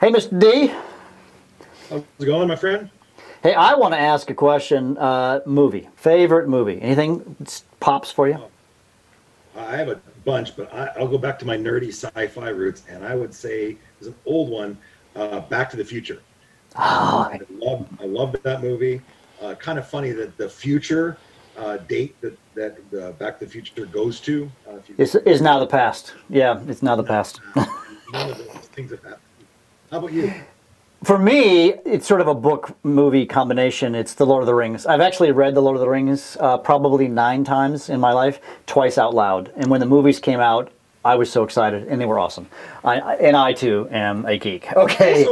Hey, Mr. D. How's it going, my friend? Hey, I want to ask a question. Uh, movie, favorite movie? Anything pops for you? I have a bunch, but I, will go back to my nerdy sci-fi roots, and I would say it's an old one, uh, Back to the Future. Oh. I love, I love that movie. Uh, kind of funny that the future uh, date that that Back to the Future goes to uh, is, is now the past. Yeah, it's now the past. None of those things have happened. How about you? For me, it's sort of a book movie combination. It's The Lord of the Rings. I've actually read The Lord of the Rings uh, probably nine times in my life, twice out loud. And when the movies came out, I was so excited, and they were awesome. I, and I too am a geek. Okay.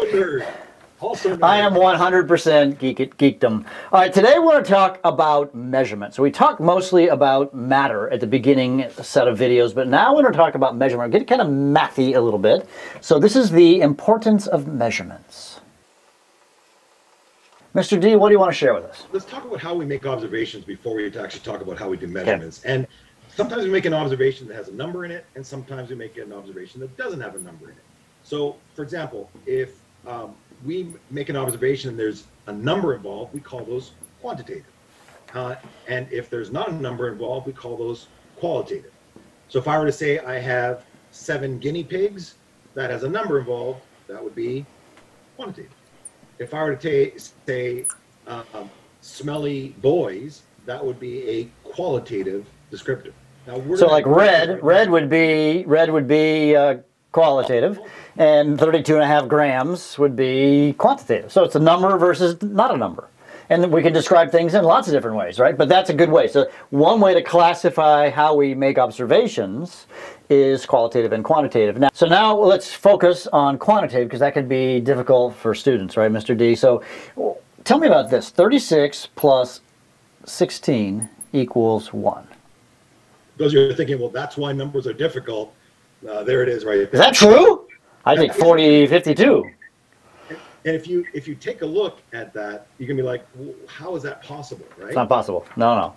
Also I am 100% geek geekdom. All right, today we're going to talk about measurement. So we talked mostly about matter at the beginning set of videos, but now we're going to talk about measurement. Get kind of mathy a little bit. So this is the importance of measurements. Mr. D, what do you want to share with us? Let's talk about how we make observations before we actually talk about how we do measurements. Okay. And sometimes we make an observation that has a number in it, and sometimes we make an observation that doesn't have a number in it. So, for example, if um, we make an observation and there's a number involved, we call those quantitative. Uh, and if there's not a number involved, we call those qualitative. So if I were to say I have seven guinea pigs, that has a number involved, that would be quantitative. If I were to say um, smelly boys, that would be a qualitative descriptor. Now, so like red, red would be red would be uh, qualitative, and 32 and a half grams would be quantitative. So it's a number versus not a number. And we can describe things in lots of different ways, right? But that's a good way. So one way to classify how we make observations is qualitative and quantitative. Now, so now let's focus on quantitative because that could be difficult for students, right, Mr. D? So tell me about this. 36 plus 16 equals 1. Those are thinking, well, that's why numbers are difficult. Uh, there it is right there. Is that true? I think 40, 52. And if you if you take a look at that, you can be like, well, how is that possible, right? It's not possible. No, no.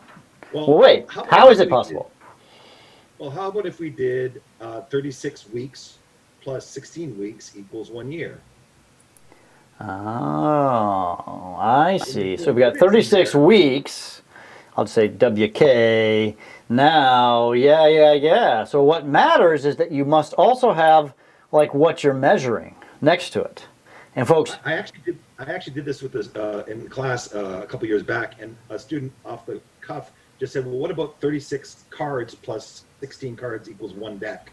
Well, well wait. how, how is it possible? Did, well, how about if we did uh, 36 weeks plus 16 weeks equals one year? Oh, I see. So we got 36 weeks. I'll say WK. Now, yeah, yeah, yeah. So what matters is that you must also have like what you're measuring next to it. And folks, I actually did. I actually did this with this uh, in class uh, a couple years back, and a student off the cuff just said, "Well, what about 36 cards plus 16 cards equals one deck?"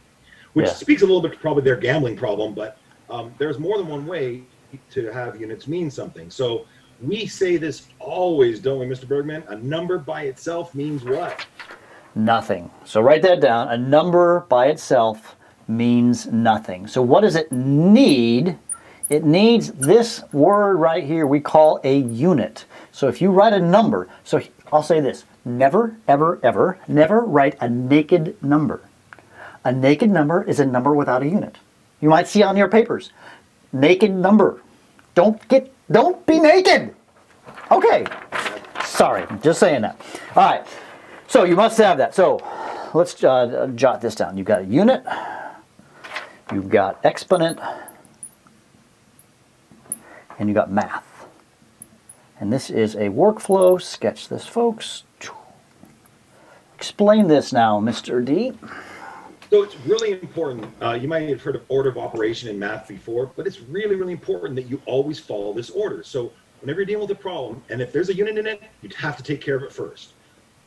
Which yeah. speaks a little bit to probably their gambling problem, but um, there's more than one way to have units mean something. So we say this always, don't we, Mr. Bergmann? A number by itself means what? Nothing. So write that down. A number by itself means nothing. So what does it need? It needs this word right here we call a unit. So if you write a number, so I'll say this, never, ever, ever, never write a naked number. A naked number is a number without a unit. You might see on your papers, naked number. Don't get, don't be naked. Okay, sorry, just saying that. All right, so you must have that. So let's uh, jot this down. You've got a unit, you've got exponent, and you've got math. And this is a workflow. Sketch this, folks. Explain this now, Mr. D. So it's really important. Uh, you might have heard of order of operation in math before, but it's really, really important that you always follow this order. So whenever you're dealing with a problem, and if there's a unit in it, you have to take care of it first.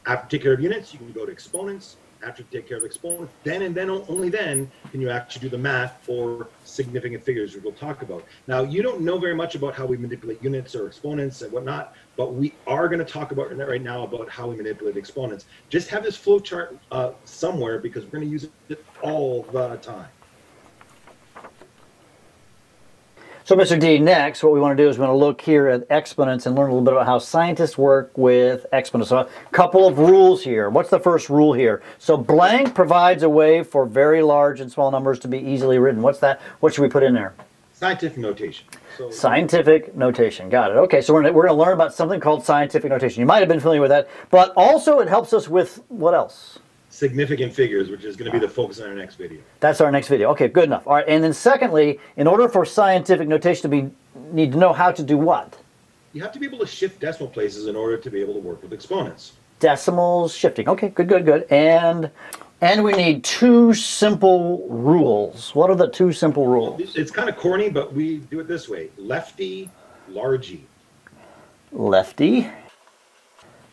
After take care of units, you can go to exponents, after you take care of the exponents, then and then only then can you actually do the math for significant figures, which we'll talk about. Now, you don't know very much about how we manipulate units or exponents and whatnot, but we are going to talk about right now about how we manipulate exponents. Just have this flow chart uh, somewhere because we're going to use it all the time. So Mr. D, next what we want to do is we want to look here at exponents and learn a little bit about how scientists work with exponents. So a couple of rules here. What's the first rule here? So blank provides a way for very large and small numbers to be easily written. What's that? What should we put in there? Scientific notation. So, scientific notation. Got it. Okay, so we're going we're to learn about something called scientific notation. You might have been familiar with that, but also it helps us with what else? Significant figures, which is going to be the ah. focus on our next video. That's our next video. Okay, good enough. All right, and then secondly, in order for scientific notation to be, need to know how to do what? You have to be able to shift decimal places in order to be able to work with exponents. Decimals shifting. Okay, good, good, good. And and we need two simple rules. What are the two simple rules? It's kind of corny, but we do it this way: lefty, largy. Lefty.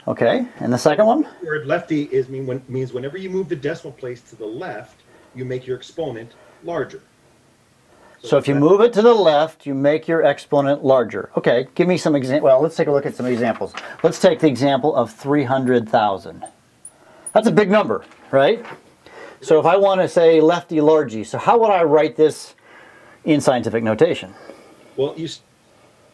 Okay, and the second one? The word lefty is mean when, means whenever you move the decimal place to the left, you make your exponent larger. So, so if you move it to the left, you make your exponent larger. Okay, give me some example. Well, let's take a look at some examples. Let's take the example of 300,000. That's a big number, right? So if I want to say lefty largy, so how would I write this in scientific notation? Well, you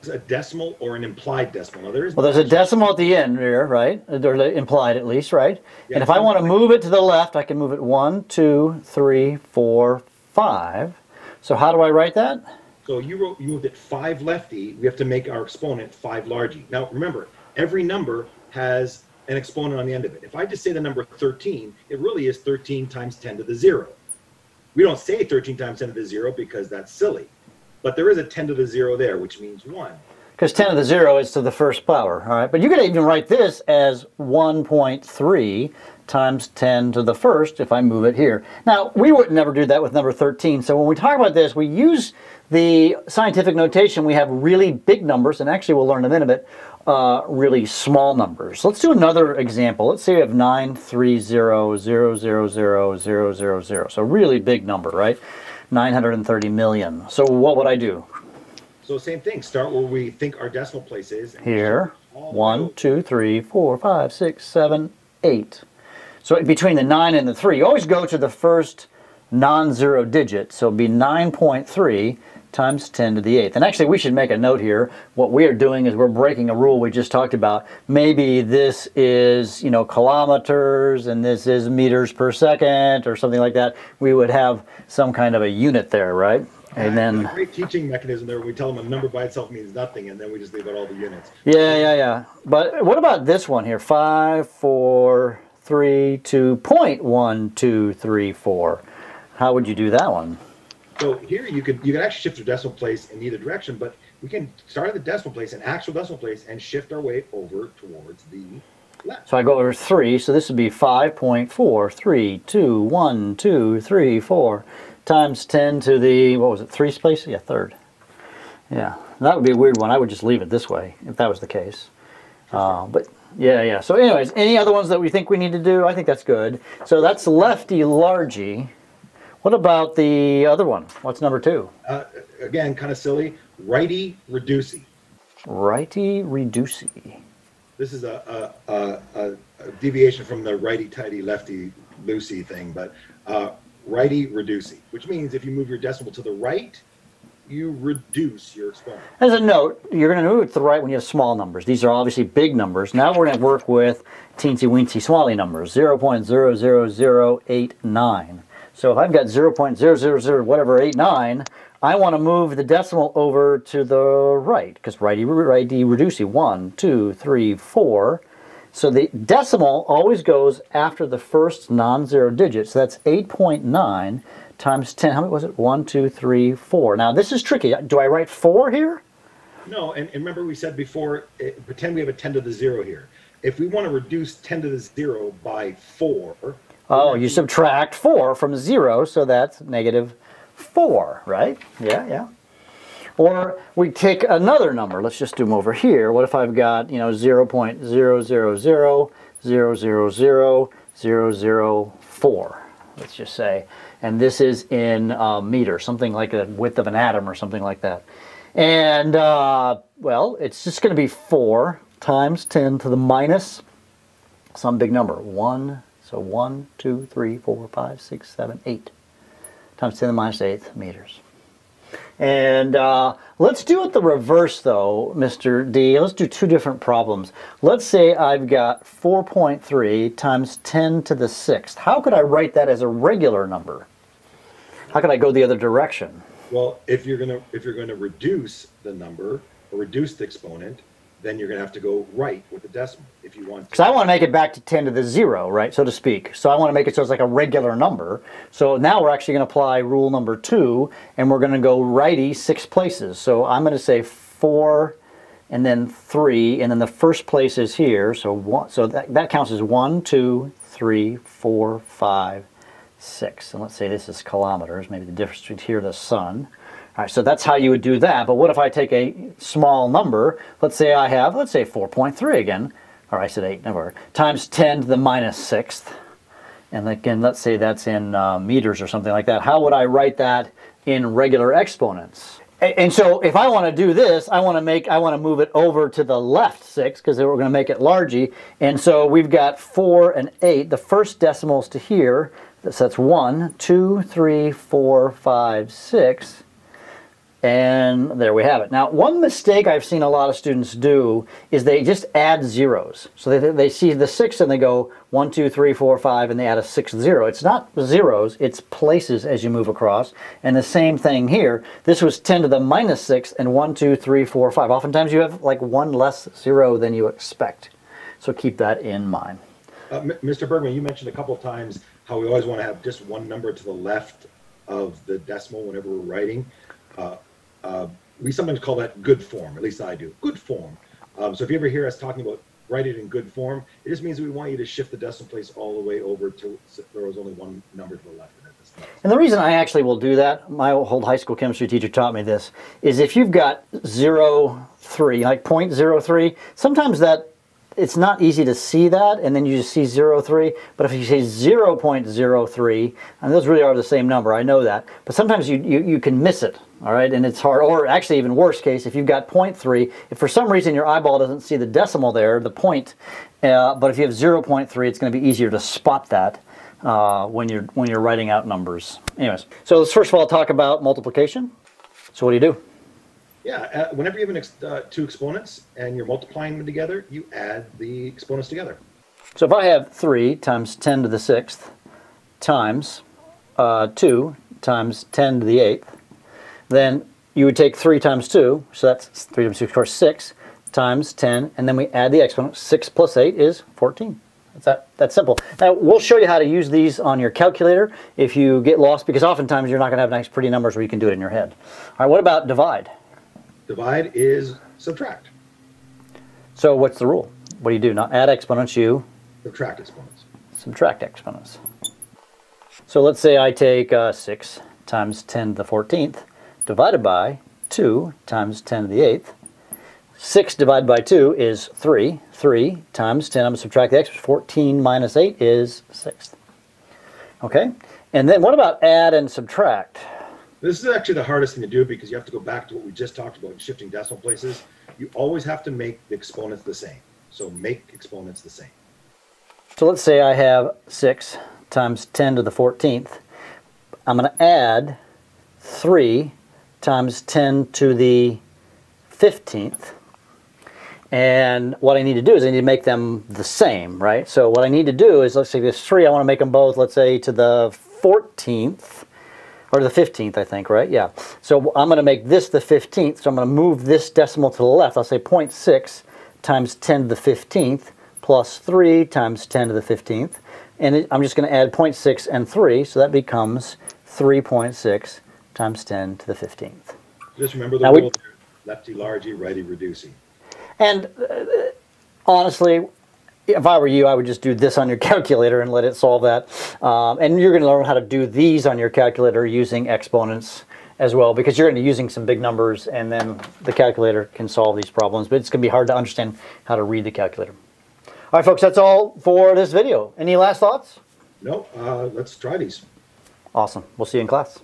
a decimal or an implied decimal. Now, there is well, there's a decimal at the end here, right? Or implied at least, right? Yeah, and if I want to move it to the left, I can move it one, two, three, four, five. So how do I write that? So you wrote you moved it five lefty. We have to make our exponent five largy. Now remember, every number has an exponent on the end of it. If I just say the number 13, it really is 13 times 10 to the zero. We don't say 13 times 10 to the zero because that's silly. But there is a 10 to the 0 there, which means 1. Because 10 to the 0 is to the first power, all right? But you could even write this as 1.3 times 10 to the first if I move it here. Now, we would never do that with number 13. So when we talk about this, we use the scientific notation. We have really big numbers, and actually we'll learn in a minute, uh, really small numbers. Let's do another example. Let's say we have 930,000,000. So really big number, right? 930 million. So what would I do? So same thing. Start where we think our decimal place is. Here. One, two, three, four, five, six, seven, eight. So between the 9 and the 3, you always go to the first non-zero digit. So it'd be 9.3 times 10 to the 8th. And actually, we should make a note here. What we are doing is we're breaking a rule we just talked about. Maybe this is, you know, kilometers and this is meters per second or something like that. We would have some kind of a unit there, right? And then a great teaching mechanism there. We tell them a number by itself means nothing, and then we just leave out all the units. Yeah, yeah, yeah. But what about this one here? Five, four, three, two point one, two, three, four. How would you do that one? So here you could you could actually shift your decimal place in either direction, but we can start at the decimal place, an actual decimal place, and shift our way over towards the left. So I go over three, so this would be 5.4, 3, 2, 3, 4, times 10 to the, what was it, three place? Yeah, third. Yeah, that would be a weird one. I would just leave it this way if that was the case. Uh, but yeah, yeah. So anyways, any other ones that we think we need to do? I think that's good. So that's lefty largy. What about the other one? What's number two? Uh, again, kind of silly. Righty reducey. Righty reducey. This is a, a, a, a deviation from the righty tighty lefty loosey thing, but uh, righty reducey, which means if you move your decimal to the right, you reduce your exponent. As a note, you're going to move it to the right when you have small numbers. These are obviously big numbers. Now we're going to work with teensy weensy smally numbers, 0.00089. So if I've got 0.000 whatever 89, I want to move the decimal over to the right because righty righty reducey 1, 2, 3, 4. So the decimal always goes after the first non-zero digit. So that's 8.9 times 10. How many was it? 1, 2, 3, 4. Now this is tricky. Do I write 4 here? No, and, and remember we said before, it, eh, pretend we have a 10 to the 0 here. If we want to reduce 10 to the 0 by 4, Oh, you subtract 4 from 0, so that's negative 4, right? Yeah, yeah. Or we take another number. Let's just do them over here. What if I've got, you know, 0 0.000000004, let's just say. And this is in uh, meter, something like the width of an atom or something like that. And, uh, well, it's just going to be 4 times 10 to the minus some big number. 1 so 1, 2, 3, 4, 5, 6, 7, 8 times 10 to the minus 8th meters. And uh, let's do it the reverse though, Mr. D. Let's do two different problems. Let's say I've got 4.3 times 10 to the 6th. How could I write that as a regular number? How could I go the other direction? Well, if you're gonna if you're gonna reduce the number or reduce the exponent, then you're going to have to go right with the decimal if you want. Because I want to make it back to 10 to the 0, right, so to speak. So I want to make it so it's like a regular number. So now we're actually going to apply rule number 2, and we're going to go righty six places. So I'm going to say 4 and then 3, and then the first place is here. So one, so that, that counts as 1, 2, 3, 4, 5, 6. And let's say this is kilometers, maybe the difference between here and the sun. All right, so that's how you would do that. But what if I take a small number? Let's say I have, let's say 4.3 again, or I said 8, never, times 10 to the minus minus sixth. And again, let's say that's in uh, meters or something like that. How would I write that in regular exponents? And, so if I want to do this, I want to make, I want to move it over to the left 6 because we're going to make it largy. And so we've got 4 and 8. The first decimals to here, so that's 1, 2, 3, 4, 5, 6. And there we have it. Now, one mistake I've seen a lot of students do is they just add zeros. So they, they see the six and they go one, two, three, four, five, and they add a sixth zero. It's not zeros, it's places as you move across. And the same thing here. This was 10 to the minus six and one, two, three, four, five. Oftentimes you have like one less zero than you expect. So keep that in mind. Uh, Mr. Bergmann, you mentioned a couple of times how we always want to have just one number to the left of the decimal whenever we're writing. Uh, uh, we sometimes call that good form, at least I do, good form. Um, so if you ever hear us talking about write it in good form, it just means we want you to shift the decimal place all the way over to so there was only one number to the left. And the reason I actually will do that, my old high school chemistry teacher taught me this, is if you've got 0, 3, like 0.03, sometimes that it's not easy to see that, and then you just see 0.3. But if you say 0.03, and those really are the same number, I know that. But sometimes you, you, you can miss it, all right, and it's hard. Or actually, even worse case, if you've got 0.3, if for some reason your eyeball doesn't see the decimal there, the point, uh, but if you have 0.3, it's going to be easier to spot that. Uh, when you're when you're writing out numbers. Anyways, so let's first of all talk about multiplication. So what do you do? Yeah, uh, whenever you have ex uh, two exponents and you're multiplying them together, you add the exponents together. So if I have 3 times 10 to the 6th times uh, 2 times 10 to the 8th, then you would take 3 times 2, so that's 3 times 2, of course, 6 times 10, and then we add the exponent. 6 plus 8 is 14. It's that, that simple. Now, we'll show you how to use these on your calculator if you get lost, because oftentimes you're not going to have nice, pretty numbers where you can do it in your head. All right, what about divide? Divide is subtract. So what's the rule? What do you do? Not add exponents, you? Subtract exponents. Subtract exponents. So let's say I take uh, 6 times 10 to the 14th divided by 2 times 10 to the 8th. 6 divided by 2 is 3. 3 times 10, I'm going to subtract the exponents. 14 minus 8 is 6. Okay? And then what about add and subtract? This is actually the hardest thing to do because you have to go back to what we just talked about, shifting decimal places. You always have to make the exponents the same. So make exponents the same. So let's say I have 6 times 10 to the 14th. I'm going to add 3 times 10 to the 15th. And what I need to do is I need to make them the same, right? So what I need to do is, let's say there's 3, I want to make them both, let's say, to the 14th or the 15th, I think, right? Yeah. So I'm going to make this the 15th, so I'm going to move this decimal to the left. I'll say 0.6 times 10 to the 15th plus 3 times 10 to the 15th. And it, I'm just going to add 0.6 and 3, so that becomes 3.6 times 10 to the 15th. Just remember the now rule we, lefty largy, righty reducing. And uh, honestly, if I were you, I would just do this on your calculator and let it solve that. Um, and you're going to learn how to do these on your calculator using exponents as well because you're going to be using some big numbers and then the calculator can solve these problems. But it's going to be hard to understand how to read the calculator. All right, folks, that's all for this video. Any last thoughts? No, uh, let's try these. Awesome. We'll see you in class.